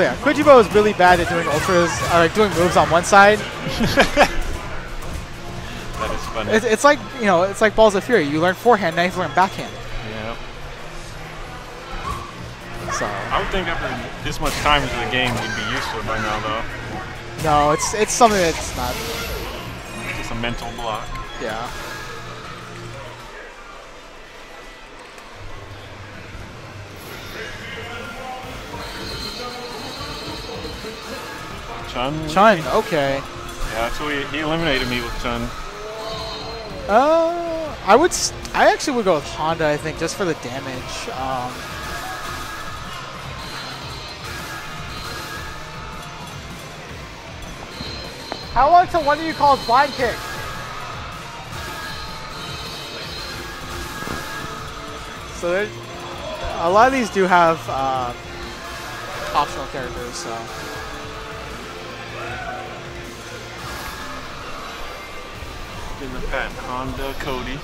So yeah, Kwyjibo is really bad at doing ultras, uh, doing moves on one side. that is funny. It's, it's like you know, it's like Balls of Fury. You learn forehand, now you learn backhand. yeah. So I would think after this much time into the game, we'd be used to it by now, though. no, it's it's something that's not. It's just a mental block. Yeah. Chun. Chun, okay. Yeah, so he, he eliminated me with Chun. Uh, I would. I actually would go with Honda. I think just for the damage. Um, How long till one of you calls blind kick? So there, a lot of these do have uh, optional characters. So In the patent, Honda, Cody.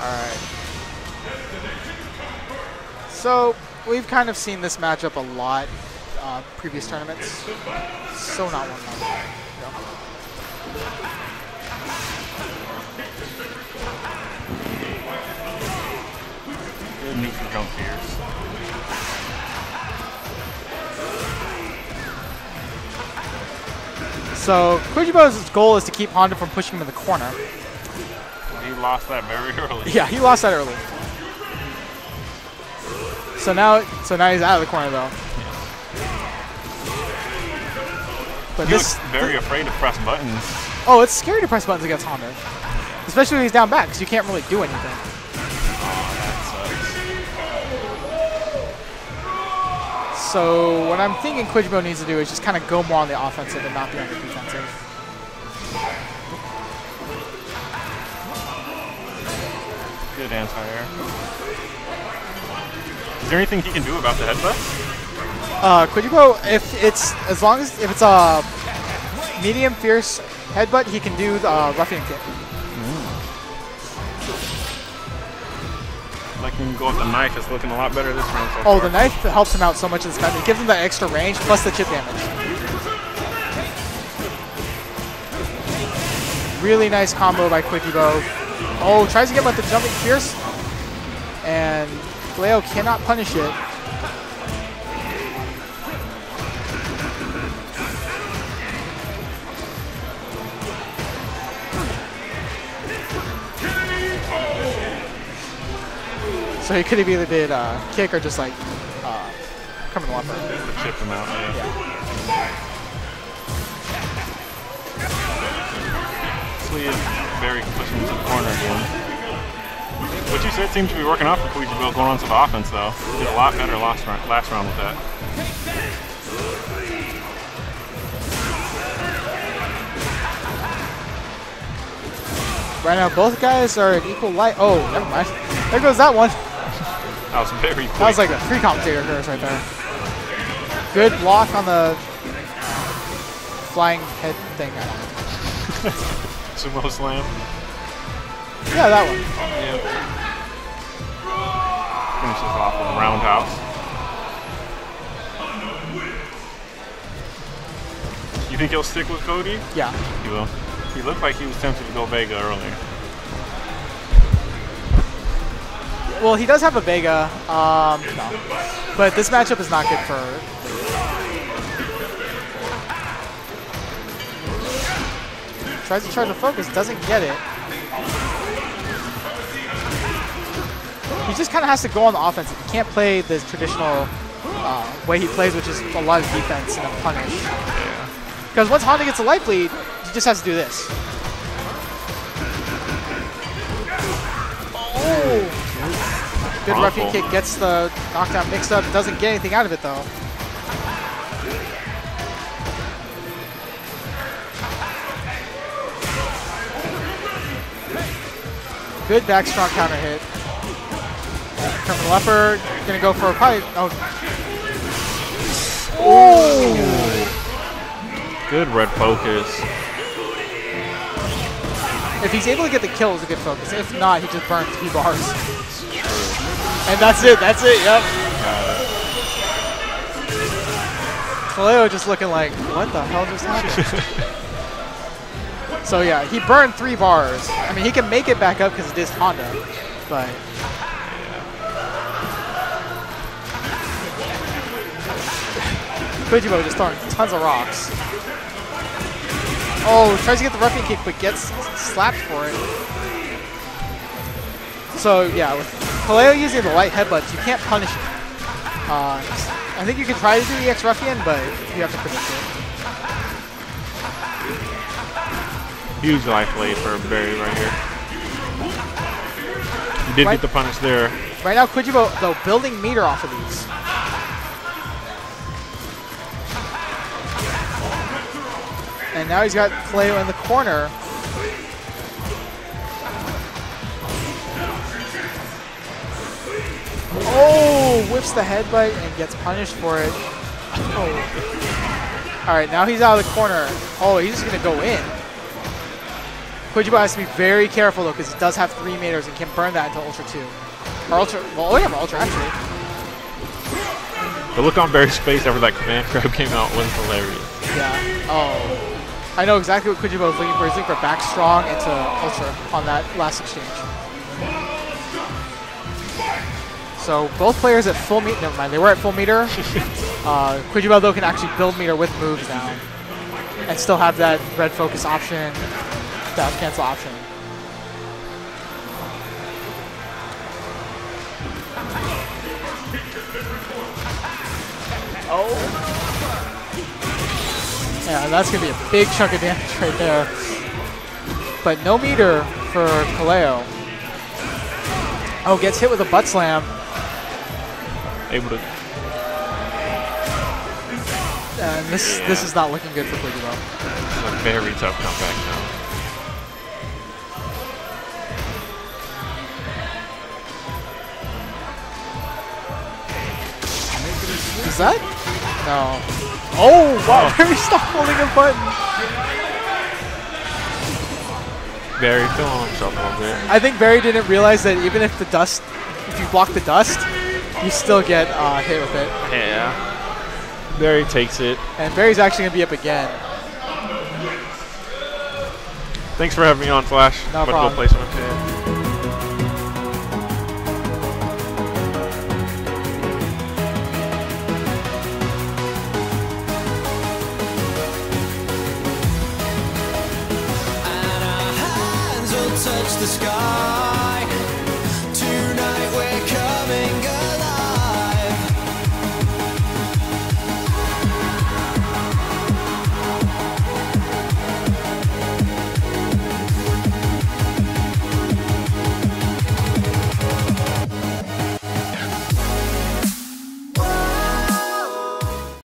All right. So we've kind of seen this matchup a lot uh, previous tournaments. So not one. Good neutral jump fierce. So Kwyjibo's goal is to keep Honda from pushing him in the corner. He lost that very early. Yeah, he lost that early. So now, so now he's out of the corner though. But He this, looks very afraid to press buttons. oh, it's scary to press buttons against Honda, especially when he's down back because you can't really do anything. So what I'm thinking Kwyjibo needs to do is just kind of go more on the offensive and not be on the defensive. Good anti-air. Is there anything he can do about the headbutt? Uh, Kwyjibo, if it's as long as if it's a medium fierce headbutt, he can do the uh, ruffian kick. Like he can go with the knife. It's looking a lot better this round so Oh, far. the knife helps him out so much in this match. It gives him that extra range plus the chip damage. Really nice combo by Kwyjibo. Oh, tries to get him with the jumping fierce, and Leo cannot punish it. So he could have either did uh, kick or just like uh, criminal upper. Chip him out. Yeah. Slee is very pushing to the corner again. What you said seems to be working out for Kwyjibo going on to the offense though. He did a lot better last round, last round with that. Right now, both guys are at equal light. Oh, never mind. There goes that one. That was very quick. That was like a three commentator curse right there. Good block on the flying head thing. I don't know. Sumo slam. Yeah, that one. Yeah. Finishes off with a roundhouse. You think he'll stick with Cody? Yeah. He will. He looked like he was tempted to go Vega earlier. Well, he does have a Vega, um, no. but this matchup is not good for. Tries to charge the focus, doesn't get it. He just kind of has to go on the offensive. He can't play the traditional uh, way he plays, which is a lot of defense and a punish. Because once Honda gets a life lead, he just has to do this. Oh! Good ruffian Awful. kick gets the knockdown mixed up. Doesn't get anything out of it though. Good back strong counter hit. Criminal upper, gonna go for a pipe. Oh. Good red focus. If he's able to get the kill, it's a good focus. If not, he just burns two bars. And that's it. That's it. Yep. Kaleo just looking like, what the hell just happened? so yeah, he burned three bars. I mean, he can make it back up because it is Honda, but Kwyjibo just throwing tons of rocks. Oh, tries to get the ruffian kick, but gets slapped for it. So yeah, with Kaleo using the light headbutts, you can't punish him. Uh, I think you can try to do EX Ruffian, but you have to predict it. Huge life lead for Barry right here. He did Right. get the punish there. Right now, Kwyjibo, though, building meter off of these. And now he's got Kaleo in the corner. Oh, whips the headbutt and gets punished for it. Oh. All right, now he's out of the corner. Oh, he's just gonna go in. Kwyjibo has to be very careful though, because he does have three meters and can burn that into Ultra 2. Or Ultra, well, oh yeah, Ultra actually. The look on Barry's face after that command grab came out was hilarious. Yeah. Oh. I know exactly what Kwyjibo was looking for. He's looking for back strong into Ultra on that last exchange. So both players at full meter. Never mind, they were at full meter. uh, Kwyjibo though can actually build meter with moves now, and still have that red focus option, dash cancel option. Oh. Yeah, that's gonna be a big chunk of damage right there. But no meter for Kaleo. Oh, gets hit with a butt slam. Able to And this Yeah. this is not looking good for Kwyjibo. it's a very tough comeback now. Is that? No. Oh, wow. Oh. Barry stopped holding a button. Barry feeling himself a little bit. I think Barry didn't realize that even if the dust, if you block the dust, you still get uh, hit with it. Yeah. Barry takes it. And Barry's actually going to be up again. Thanks for having me on, Flash. No I'm problem.